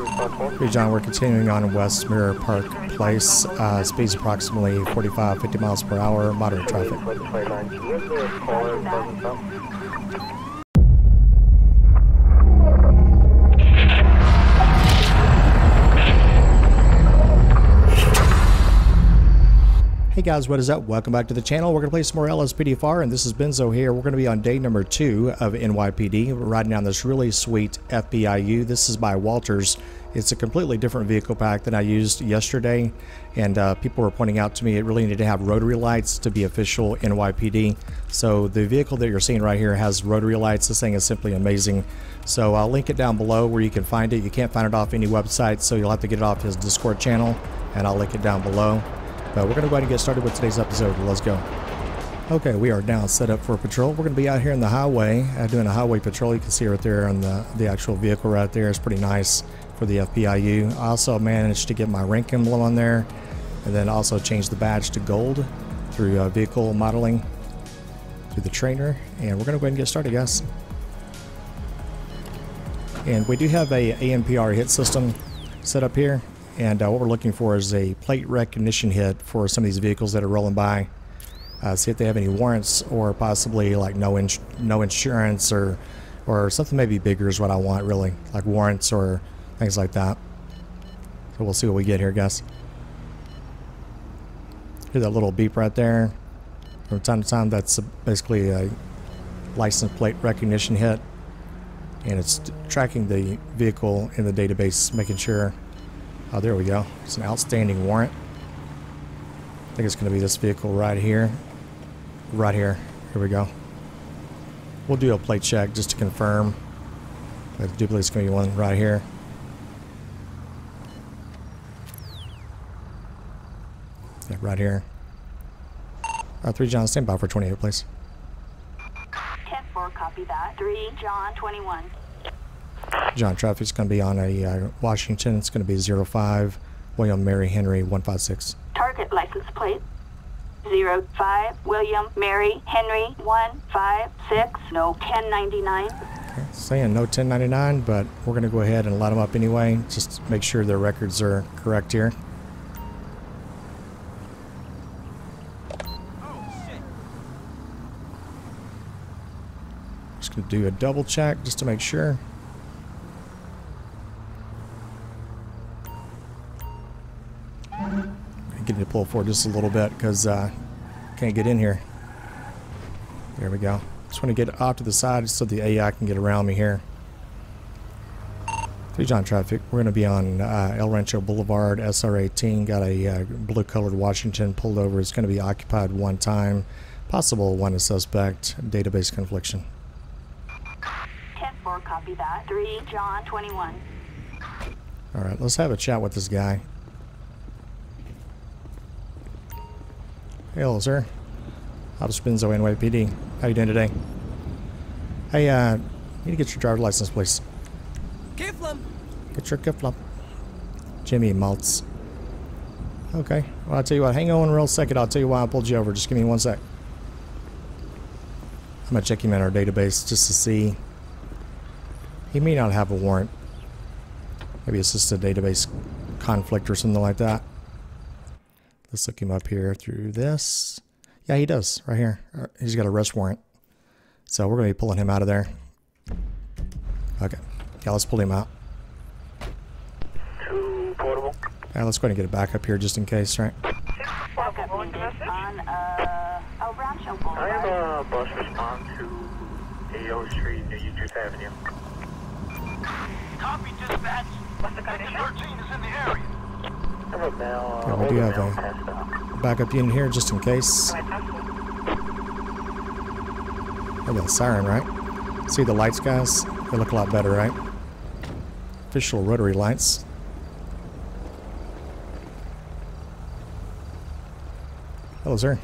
Hey John, we're continuing on West Mirror Park Place. Uh, speeds approximately 45, 50 miles per hour, moderate traffic. Hey guys, what is up? Welcome back to the channel. We're going to play some more LSPDFR, and this is Benzo here. We're going to be on day number two of NYPD. We're riding down this really sweet FPIU. This is by Walters. It's a completely different vehicle pack than I used yesterday, and uh, people were pointing out to me it really needed to have rotary lights to be official NYPD. So the vehicle that you're seeing right here has rotary lights. This thing is simply amazing. So I'll link it down below where you can find it. You can't find it off any website, so you'll have to get it off his Discord channel, and I'll link it down below. But we're going to go ahead and get started with today's episode. Let's go. Okay, we are now set up for patrol. We're going to be out here in the highway uh, doing a highway patrol. You can see right there on the, the actual vehicle right there. It's pretty nice for the FPIU. I also managed to get my rank emblem on there and then also change the badge to gold through uh, vehicle modeling through the trainer. And we're going to go ahead and get started, guys. And we do have a ANPR hit system set up here. And uh, what we're looking for is a plate recognition hit for some of these vehicles that are rolling by. Uh, see if they have any warrants or possibly like no ins no insurance or or something maybe bigger is what I want really, like warrants or things like that. So we'll see what we get here, guys. Hear that little beep right there. From time to time, that's basically a license plate recognition hit, and it's tracking the vehicle in the database, making sure Oh, there we go. It's an outstanding warrant. I think it's going to be this vehicle right here. Right here. Here we go. We'll do a plate check just to confirm. The duplicate's going to be one right here. Yeah, right here. Uh, 3 John, stand by for 28, please. 10-4, copy that. 3 John, 21. John, traffic's going to be on a uh, Washington. It's going to be 05 William Mary Henry 156. Target license plate 05 William Mary Henry 156. No 1099. Okay, saying no 1099, but we're going to go ahead and let them up anyway. Just make sure their records are correct here. Just going to do a double check just to make sure. Get to pull forward just a little bit because uh, can't get in here. There we go. Just want to get off to the side so the AI can get around me here. Three John traffic. We're going to be on uh, El Rancho Boulevard, SR18. Got a uh, blue colored Washington pulled over. It's going to be occupied one time. Possible one a suspect. Database confliction. 10-4, copy that. 3 John, 21. All right, let's have a chat with this guy. Hey, hello, sir. Officer Benzo, NYPD. How you doing today? Hey, uh, need to get your driver's license, please. Kiflum. Get your kiflum. Jimmy Maltz. Okay. Well, I'll tell you what. Hang on real second. I'll tell you why I pulled you over. Just give me one sec. I'm going to check him in our database just to see. He may not have a warrant. Maybe it's just a database conflict or something like that. Let's look him up here through this. Yeah, he does, right here. Uh, he's got a arrest warrant. So we're going to be pulling him out of there. Okay. Yeah, let's pull him out. Portable. Yeah, let's go ahead and get it back up here just in case, right? On uh, I have a bus respond to AO Street near Utrecht Avenue. Copy dispatch. Sector 13 is in the area. Okay, we do have a- Backup unit here just in case. Have that siren, right? See the lights, guys? They look a lot better, right? Official rotary lights. Hello, sir.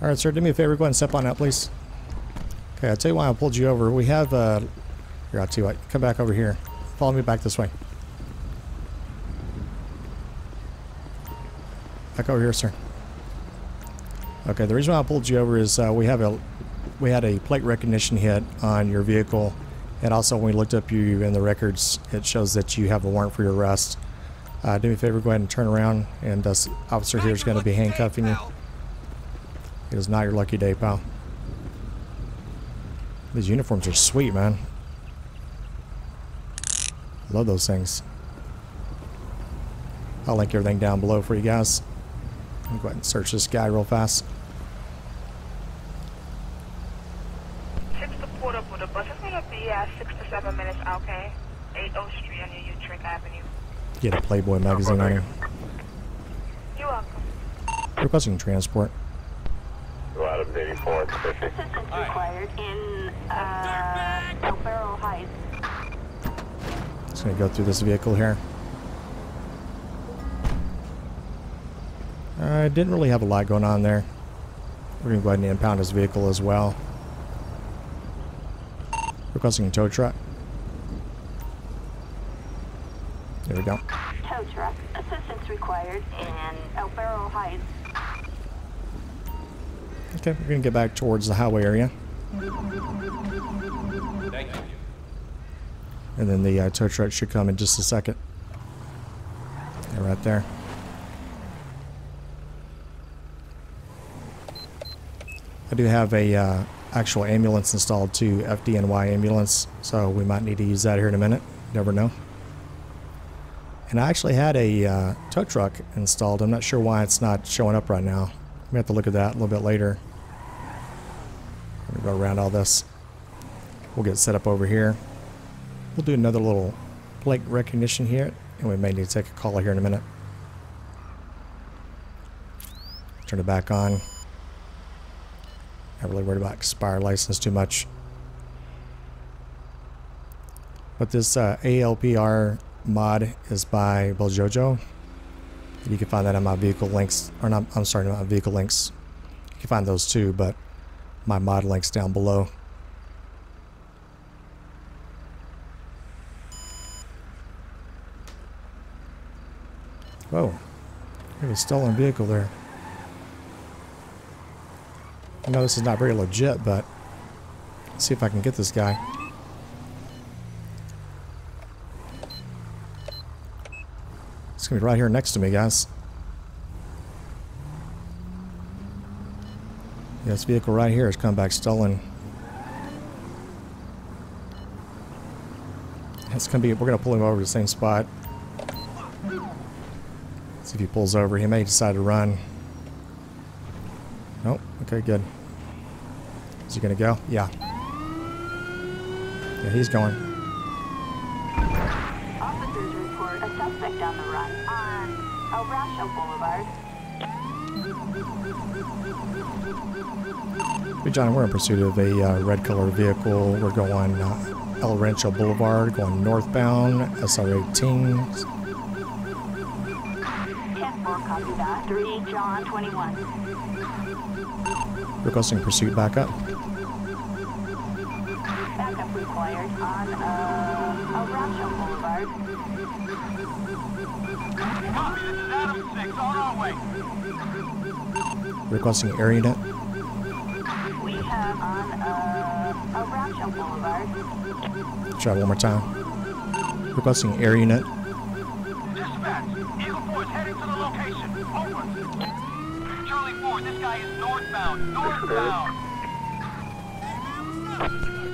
All right, sir. Do me a favor. Go ahead and step on out, please. Okay, I'll tell you why I pulled you over. We have, uh, here, I'll tell you what. Come back over here. Follow me back this way. Back over here, sir. Okay, the reason why I pulled you over is uh, we have a we had a plate recognition hit on your vehicle, and also when we looked up you in the records, it shows that you have a warrant for your arrest. Uh, do me a favor, go ahead and turn around, and this officer here is going to be handcuffing you. It is not your lucky day, pal. These uniforms are sweet, man. Love those things. I'll link everything down below for you guys. I'll go ahead and search this guy real fast. Six to port up bus. It's gonna be uh, six to seven minutes, okay? 8 O Street on your Utrecht Avenue. Get a Playboy magazine on him. You're welcome. Requesting transport. Go out of 84 to 50. Assistance required in uh, El Burro Heights. Just gonna go through this vehicle here. I uh, didn't really have a lot going on there. We're gonna go ahead and impound his vehicle as well. Requesting a tow truck. There we go. Tow truck. Assistance required in El Burro Heights. Okay, we're gonna get back towards the highway area. And then the uh, tow truck should come in just a second. Yeah, right there. I do have a uh, actual ambulance installed too, FDNY ambulance, so we might need to use that here in a minute. Never know. And I actually had a uh, tow truck installed. I'm not sure why it's not showing up right now. We have to look at that a little bit later. Go around all this. We'll get set up over here. We'll do another little plate recognition here, and we may need to take a call here in a minute. Turn it back on. Not really worried about expired license too much. But this uh, ALPR mod is by Jojo. You can find that on my vehicle links, or not, I'm sorry, not my vehicle links. You can find those too, but my mod links down below. Whoa. There's a stolen vehicle there. I know this is not very legit, but let's see if I can get this guy. It's gonna be right here next to me, guys. Yeah, this vehicle right here has come back stolen. It's gonna be. We're gonna pull him over to the same spot. See if he pulls over. He may decide to run. Nope. Okay, good. Is he gonna go? Yeah. Yeah, he's going. Officers report a suspect on the run on El Rancho Boulevard. Hey, John, we're in pursuit of a uh, red color vehicle. We're going uh, El Rancho Boulevard, going northbound, SR 18. 3 John 21. Requesting pursuit backup. Backup required on uh, Rancho Boulevard. Copy, this is Adam 6, on our way. Requesting area net. We have on uh, Rancho Boulevard. Try one more time. Requesting area unit. Dispatch, Eagle Force heading to the location. Over. Charlie 4, is northbound. Northbound.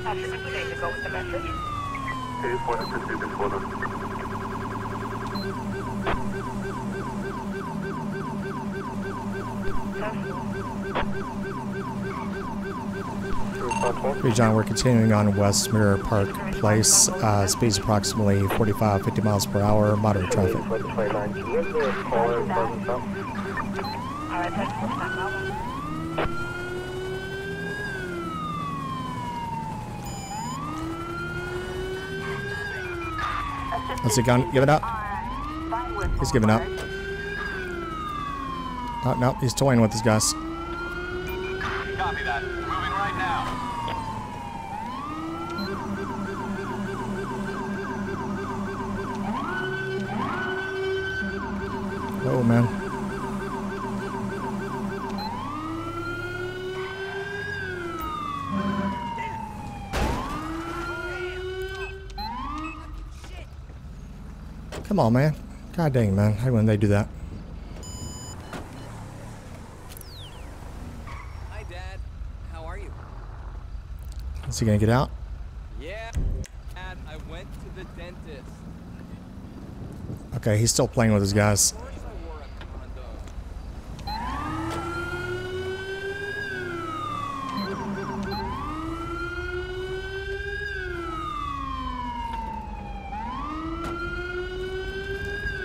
60 days ago with the message. 84 to 50 before them. Hey, John, we're continuing on West Mirror Park Place. Uh, speeds approximately 45, 50 miles per hour. Moderate traffic. 29. Can you give me a caller in Pleasant South? Alright, that's what's not problem. What's he gone? Give it up. He's giving up. Oh, no, he's toying with his guys. Copy that. Moving right now. Oh, man. Come on, man. God dang, man. How when they do that? Hi, Dad. How are you? Is he gonna get out? Yeah. Dad, I went to the dentist. Okay, he's still playing with his guys. Of course I wore a condom.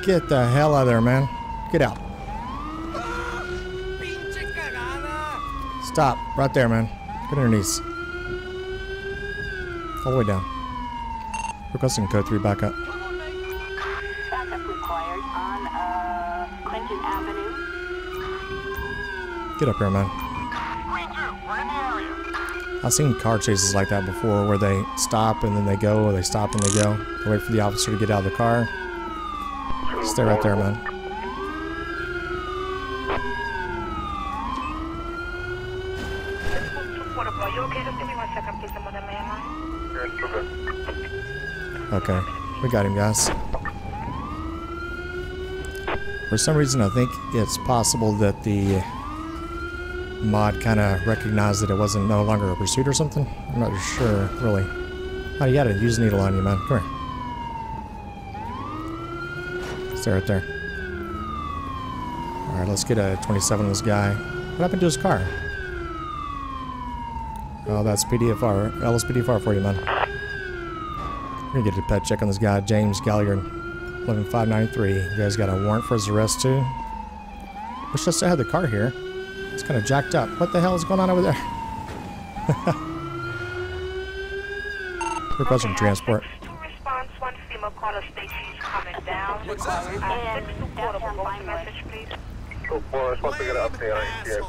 Get the hell out of there, man. Get out. Stop. Right there, man. Get on your knees. All the way down. Requesting code 3 back up. Backup required on uh, Clinton Avenue. Get up here, man. Green 2, we're in the area. I've seen car chases like that before where they stop and then they go, or they stop and they go. They wait for the officer to get out of the car. Stay right there, man. Okay, we got him, guys. For some reason, I think it's possible that the mod kind of recognized that it wasn't no longer a pursuit or something. I'm not sure, really. Oh, you got a use needle on you, man. Come here. Right there. All right, let's get a 27 on this guy. What happened to his car? Oh, that's PDFR. LSPDFR oh, for you, man. We're gonna get a pet check on this guy, James Gallagher, 11593. You guys got a warrant for his arrest too? Wish I still had the car here. It's kind of jacked up. What the hell is going on over there? Requesting Okay, transport. Two response, one female caller state she's coming down. What's up? And six two portable. downtown What's message, please? Cool, boy, I supposed to get an update on your.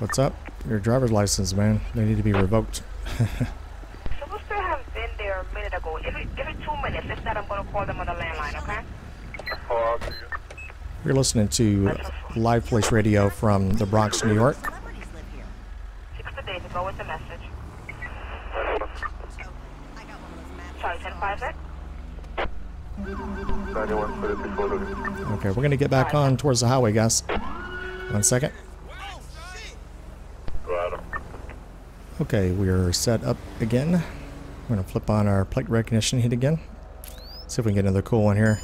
What's up? Your driver's license, man. They need to be revoked. Supposed to have been there a minute ago. Give it, give it two minutes. If not, I'm going to call them on the landline, okay? Oh, I'll see you. You're listening to Live Police Radio from the Bronx, New York. Six to David. Go with the message. Sorry, 1056? 91 for the before the... We're gonna get back on towards the highway, guys. One second. Okay, we are set up again. We're gonna flip on our plate recognition hit again. See if we can get another cool one here.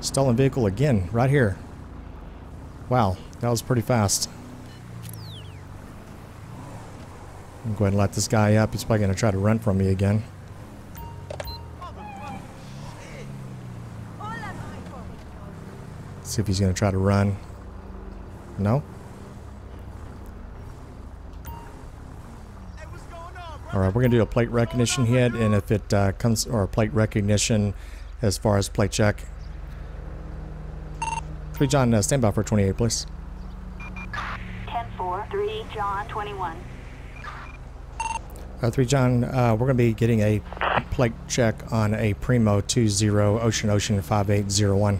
Stolen vehicle again, right here. Wow, that was pretty fast. I'm go ahead and let this guy up. He's probably gonna try to run from me again. See if he's gonna try to run. No? All right, we're gonna do a plate recognition hit, and if it uh, comes or plate recognition as far as plate check. Three John, uh, stand by for 28, please. 10 4 3 John 21. Uh, three John, uh, we're gonna be getting a plate check on a Primo 20 Ocean Ocean 5801.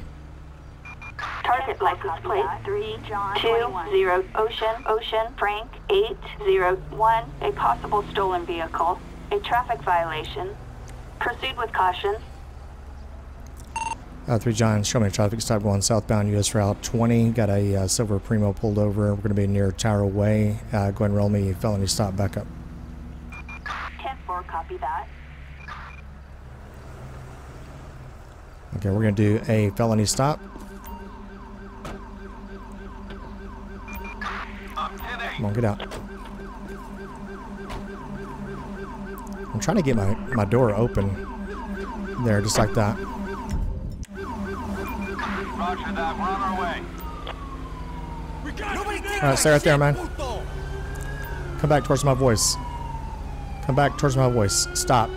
Target license plate 3 John 20 Ocean Ocean Frank 801. A possible stolen vehicle. A traffic violation. Proceed with caution. Uh, three John, show me a traffic stop going southbound US Route 20. Got a uh, silver Primo pulled over. We're gonna be near Tower Way. Uh, go ahead and roll me felony stop back up. 10 4, copy that. Okay, we're gonna do a felony stop. I'm 10 Come on, get out. I'm trying to get my, my door open. There, just like that. Roger that, we're on our way. Alright, stay right there, man. Come back towards my voice. Come back towards my voice. Stop.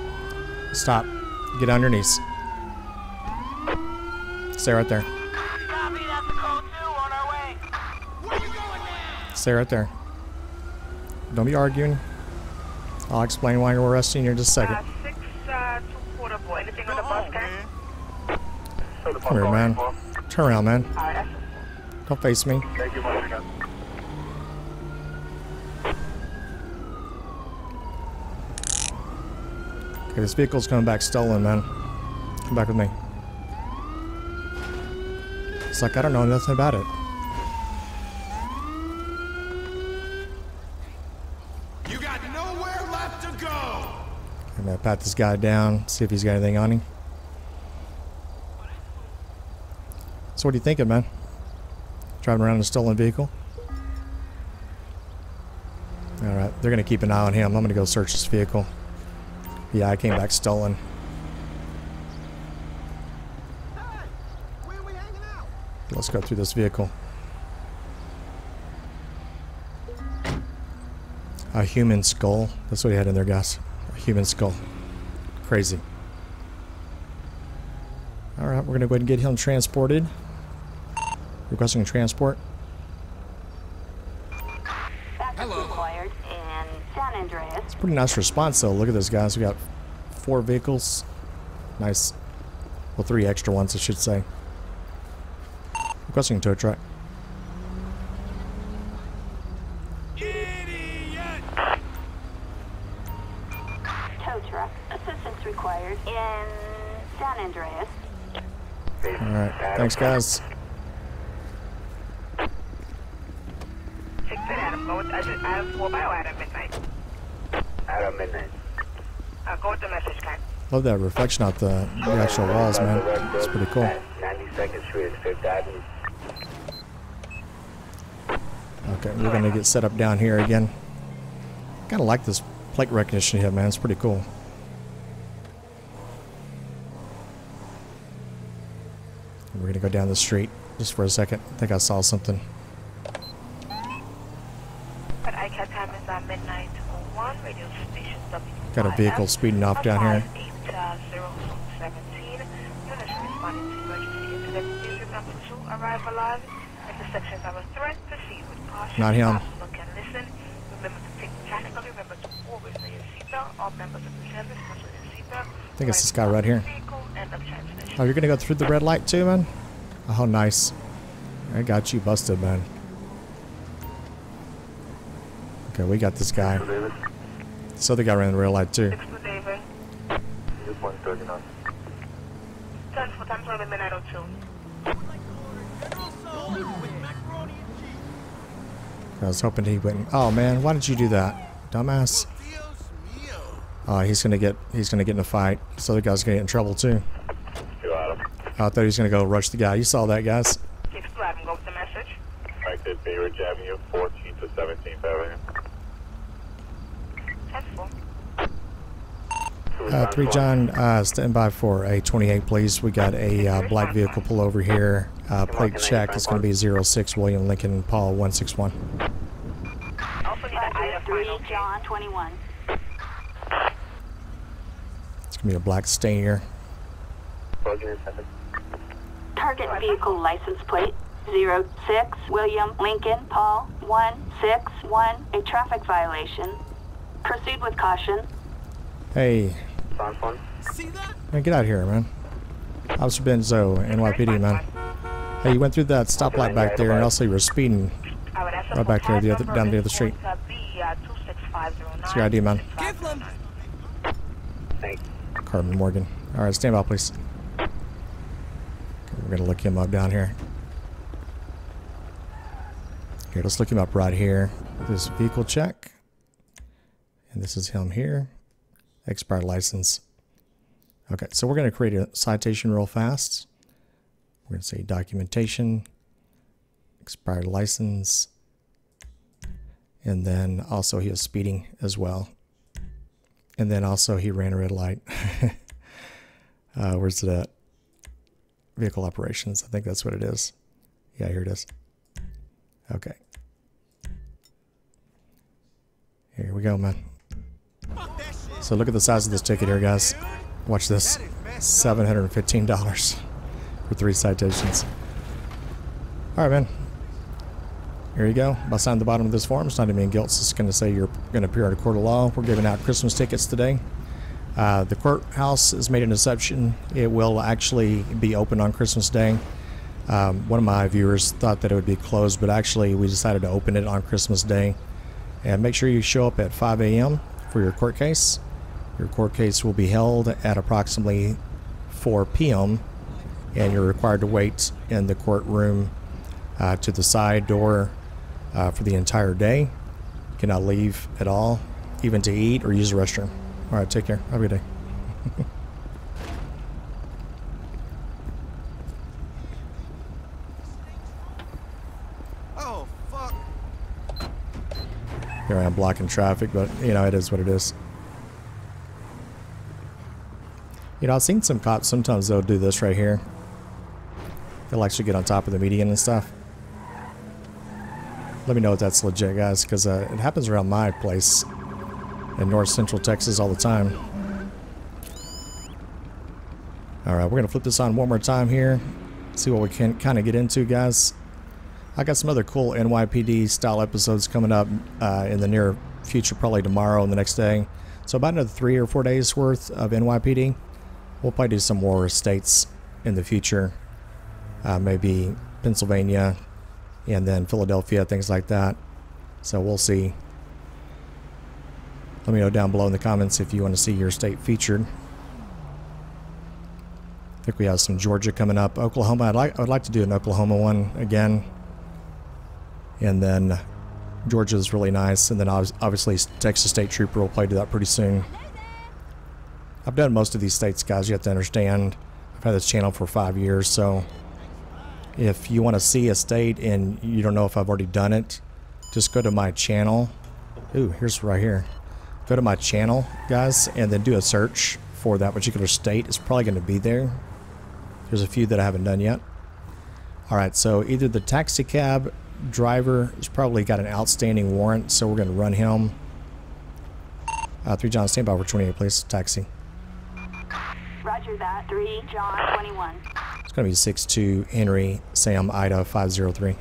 Stop. Get on your knees. Stay right there. Copy, that's a code 2, on our way. Where you going now? Stay right there. Don't be arguing. I'll explain why you're arresting you in just a second. Uh, six, uh, two portable. Anything on the bus, gang? So the Come here, man. Turn around, man. Don't face me. Thank you. Okay, this vehicle's coming back stolen, man. Come back with me. It's like I don't know nothing about it. Got nowhere left to go. I'm gonna pat this guy down, see if he's got anything on him. So what are you thinking, man? Driving around in a stolen vehicle? Alright, they're gonna keep an eye on him. I'm gonna go search this vehicle. Yeah, I came back stolen. Where we hanging out? Let's go through this vehicle. A human skull. That's what he had in there, guys. A human skull. Crazy. Alright, we're gonna go ahead and get him transported. Requesting transport. Backup Hello. required in San Andreas. Pretty nice response though. Look at this, guys. We got four vehicles. Nice. Well, three extra ones, I should say. Requesting a tow truck. Required in San Andreas. Alright. Thanks, guys. Six at Adam. Go with Adam, Adam 4 by Adam midnight. Adam midnight. Uh, go with the message, Ken. Love that reflection out the, the actual walls, man. It's pretty cool. 92nd Street, 5th Avenue. Okay, we're gonna get set up down here again. Kinda like this plate recognition here, man. It's pretty cool. We're gonna go down the street just for a second. I think I saw something. But ICAT time is uh, midnight 01. Radio station W. Got a vehicle speeding off down here. 580217. Units responding to emergency incident. Please remember to arrive alive. Intersections are a threat. Proceed with caution. Not him. Look and listen. Remember to think tactically. Remember to always wear your seatbelt. All members of the service must wear your seatbelt. I think it's this guy right here. Vehicle, end of transmission. Oh, you're gonna go through the red light too, man? Oh, nice. I got you busted, man. Okay, we got this guy. This other guy ran the red light too. Six to David. this 139. 10 for time 12 midnight 02. I was hoping he wouldn't. Oh man, why did you do that, dumbass? Oh, he's gonna get he's gonna get in a fight. This other guy's gonna get in trouble too. You Adam. I thought he was gonna go rush the guy. You saw that, guys. Six to Adam. Go with the message. Active Bay Ridge Avenue, 14th to 17th Avenue. 10 4. Uh, three John, uh, stand by for a 28, please. We got a uh, black vehicle pull over here. Uh, plate check is going to be 06 William Lincoln Paul 161. Also need an 3. John 21. It's going to be a black stain here. Plug-in in second. Target vehicle license plate 06 William Lincoln Paul 161. A traffic violation. Proceed with caution. Hey, Sound fun? man, get out of here, man. Officer Benzo, NYPD, man. Hey, you went through that stoplight back there, and also you were speeding. I would ask Right back there, the other- down the other street. going to be, 26509. What's your ID, man? Give Carmen Morgan. All right, stand by, please. We're going to look him up down here. Here, let's look him up right here. This vehicle check. And this is him here. Expired license. Okay, so we're going to create a citation real fast. We're going to say documentation, expired license, and then also he was speeding as well. And then also he ran a red light. uh, where's it at? Vehicle operations. I think that's what it is. Yeah, here it is. Okay. Here we go, man. So look at the size of this ticket here, guys. Watch this. $715 for three citations. All right, man. Here you go. By signing the bottom of this form, it's not even guilt. It's just going to say you're going to appear at a court of law. We're giving out Christmas tickets today. Uh, the courthouse has made an exception. It will actually be open on Christmas Day. Um, one of my viewers thought that it would be closed, but actually we decided to open it on Christmas Day. And make sure you show up at 5 a.m. for your court case. Your court case will be held at approximately 4 p.m. and you're required to wait in the courtroom uh, to the side door uh, for the entire day. You cannot leave at all, even to eat or use the restroom. All right, take care. Have a good day. Oh, fuck. Here I am blocking traffic, but you know, it is what it is. You know, I've seen some cops sometimes they'll do this right here. They'll actually get on top of the median and stuff. Let me know if that's legit, guys, because uh, it happens around my place in north central Texas all the time. Alright, we're going to flip this on one more time here. See what we can kind of get into, guys. I got some other cool NYPD style episodes coming up uh, in the near future, probably tomorrow and the next day. So about another three or four days worth of NYPD. We'll probably do some more states in the future, uh, maybe Pennsylvania, and then Philadelphia, things like that. So we'll see. Let me know down below in the comments if you want to see your state featured. I think we have some Georgia coming up. Oklahoma, I'd like I'd like to do an Oklahoma one again. And then Georgia is really nice. And then obviously Texas State Trooper will play to that pretty soon. I've done most of these states, guys. You have to understand. I've had this channel for five years, so if you want to see a state and you don't know if I've already done it, just go to my channel. Ooh, here's right here. Go to my channel, guys, and then do a search for that particular state. It's probably going to be there. There's a few that I haven't done yet. All right, so either the taxi cab driver has probably got an outstanding warrant, so we're going to run him. Uh, 3 John, stand by for 28, please. Taxi. Roger that. 3 John 21. It's going to be 62 Henry Sam Ida 503.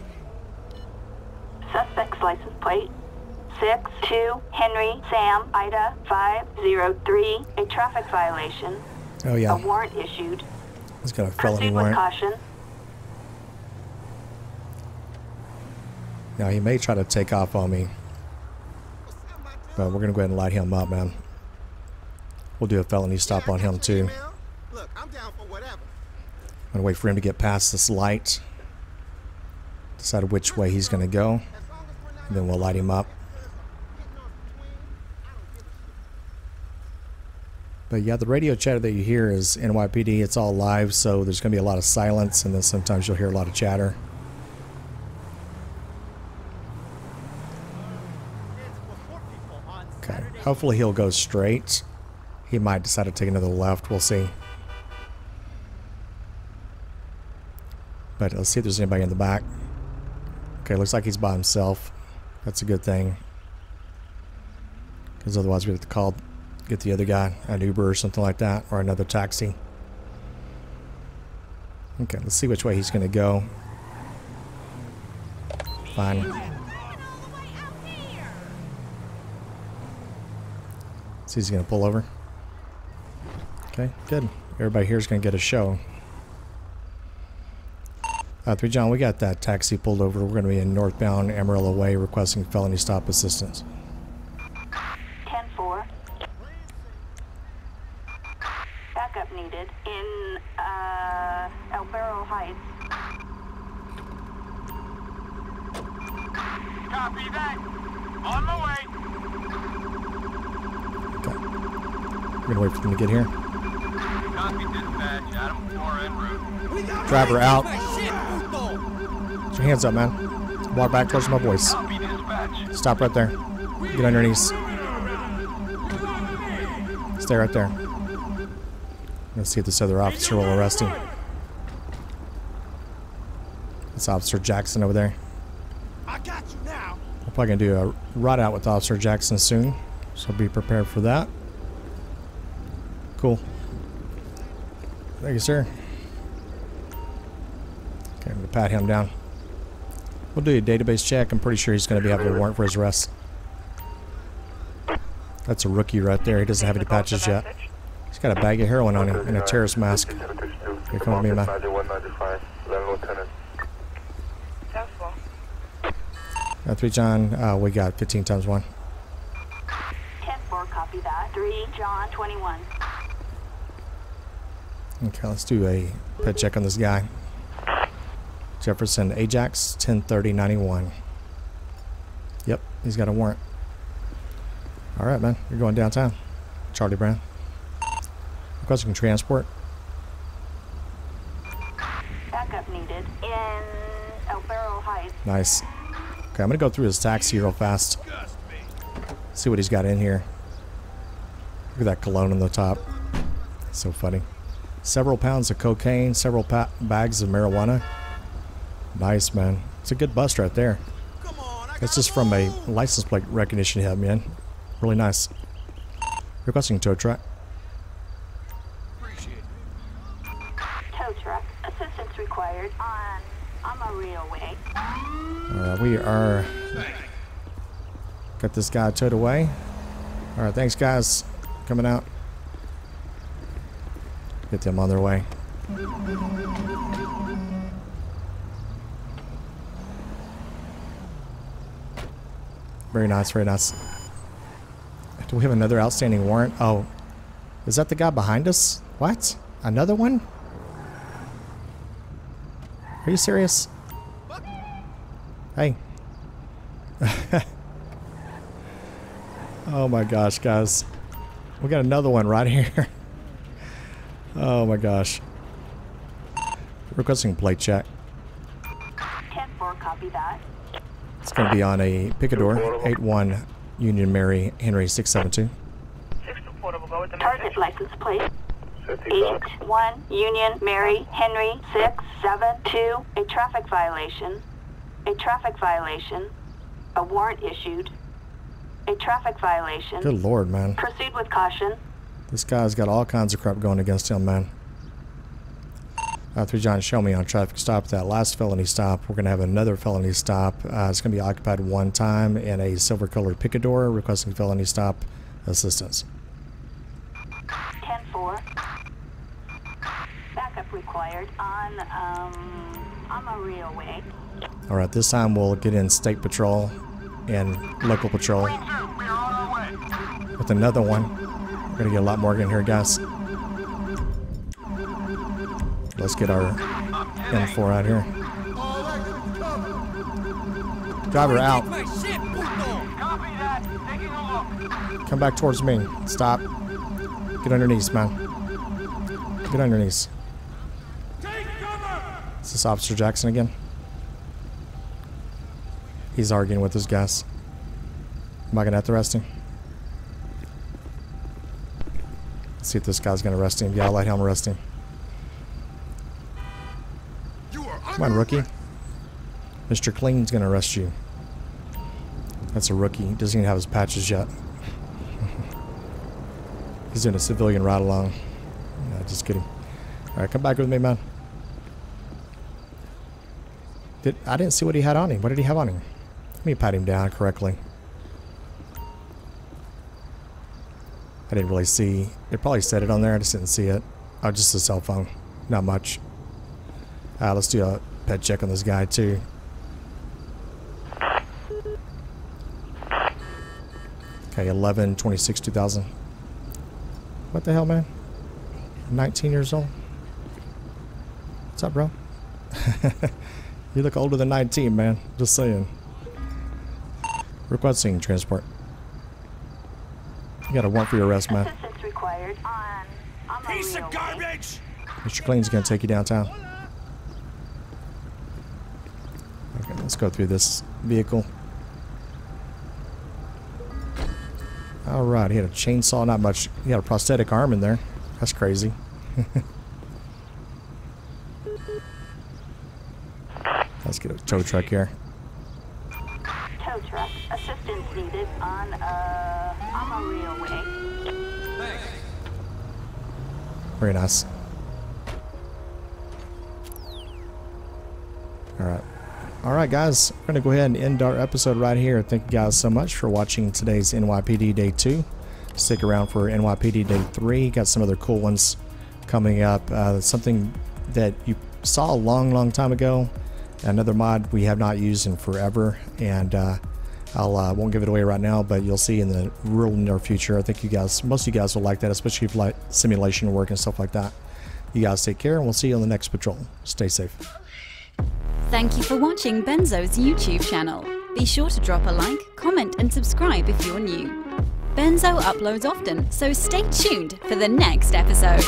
Suspect's license plate. 6-2 Henry Sam Ida 503. A traffic violation. Oh, yeah. A warrant issued. He's got a felony Proceed with caution. Now, he may try to take off on me, but we're going to go ahead and light him up, man. We'll do a felony stop on him, too. Look, I'm down for whatever. I'm going to wait for him to get past this light, decide which way he's going to go, and then we'll light him up. But yeah, the radio chatter that you hear is NYPD. It's all live, so there's going to be a lot of silence, and then sometimes you'll hear a lot of chatter. Okay. Hopefully he'll go straight. He might decide to take another left. We'll see. But let's see if there's anybody in the back. Okay, looks like he's by himself. That's a good thing. Because otherwise we'd have to call, get the other guy, an Uber or something like that, or another taxi. Okay, let's see which way he's going to go. Fine. See, he's going to pull over. Okay, good. Everybody here is going to get a show. Uh, 3 John, we got that taxi pulled over. We're going to be in northbound Amarillo Way requesting felony stop assistance. 10-4. Backup needed in uh, El Burro Heights. Copy that. On my way. Okay. We're going to wait for them to get here. Copy dispatch. Adam 4 en route. Driver out. Put your hands up, man. Walk back towards my voice. Stop right there. Get on your knees. Stay right there. Let's see if this other officer will arrest him. It's Officer Jackson over there. I got you now. We're probably going to do a ride out with Officer Jackson soon, so be prepared for that. Cool. Thank you, sir. Okay, I'm going to pat him down. We'll do a database check. I'm pretty sure he's going to be having a warrant for his arrest. That's a rookie right there. He doesn't have any patches yet. Got a bag of heroin on him and a terrorist mask. Here, come with me, man. 9195, Lieutenant. That's. Uh, 3 John, uh, we got 15 times 1. 10-4, copy that. 3 John 21. Okay, let's do a pet check on this guy. Jefferson Ajax 103091. Yep, he's got a warrant. All right, man. You're going downtown. Charlie Brown. Requesting transport. Backup needed in El Burro Heights. Nice. Okay, I'm to go through his taxi real fast. See what he's got in here. Look at that cologne on the top. So funny. Several pounds of cocaine, several pa- bags of marijuana. Nice, man. It's a good bust right there. Come on, I That's just from a license plate recognition hit, man. Really nice. Requesting tow truck. Appreciate it. Tow truck. Assistance required on Amarillo Way. Alright, we are. Got this guy towed away. Alright, thanks, guys. Coming out. Get them on their way. Very nice, very nice. Do we have another outstanding warrant? Oh, is that the guy behind us? What? Another one? Are you serious? Hey. Oh my gosh, guys. We got another one right here. oh my gosh. Requesting plate check. 10-4, copy that. It's going to be on a Picador 81 Union Mary Henry 672. Six portable. Go with the Target license plate. 50 Eight one Union Mary Henry six seven two. A traffic violation. A traffic violation. A warrant issued. A traffic violation. Good lord, man. Proceed with caution. This guy's got all kinds of crap going against him, man. Three John, show me on traffic stop. That last felony stop, we're going to have another felony stop. Uh, it's going to be occupied one time in a silver colored Picador, requesting felony stop assistance. 10-4. Backup required on, um, Amarillo Way. All right, this time we'll get in state patrol and local patrol on with another one. We're to get a lot more in here, guys. Let's get our M4 out here. Driver out. Come back towards me. Stop. Get underneath, man. Get underneath. Is this Officer Jackson again? He's arguing with his guys. Am I gonna have to arrest him? Let's see if this guy's gonna arrest him. Yeah, I'll let him arrest him. Come on, rookie. Mr. Clean's gonna arrest you. That's a rookie. He doesn't even have his patches yet. He's doing a civilian ride along. Yeah, just kidding. Alright, come back with me, man. Did I didn't see what he had on him. What did he have on him? Let me pat him down correctly. I didn't really see. It probably said it on there. I just didn't see it. Oh, just a cell phone. Not much. Uh, let's do a pet check on this guy too. Okay, 11 26 2000. What the hell, man? 19 years old? What's up, bro? you look older than 19, man. Just saying. Requesting transport. You got a warrant for your arrest, man. Assistance required on Amarillo Piece of garbage! Mr. Clean's gonna take you downtown. Okay, let's go through this vehicle. All right, he had a chainsaw, not much. He had a prosthetic arm in there. That's crazy. let's get a tow truck here. Truck. Assistance on, uh, Amarillo Way. Thanks. Very nice. All right. All right, guys. We're going to go ahead and end our episode right here. Thank you guys so much for watching today's NYPD Day 2. Stick around for NYPD Day 3. Got some other cool ones coming up. Uh, something that you saw a long, long time ago. Another mod we have not used in forever. And uh, I'll uh, won't give it away right now, but you'll see in the real near future. I think you guys, most of you guys will like that, especially if you like simulation work and stuff like that. You guys take care, and we'll see you on the next patrol. Stay safe. Thank you for watching Benzo's YouTube channel. Be sure to drop a like, comment, and subscribe if you're new. Benzo uploads often, so stay tuned for the next episode.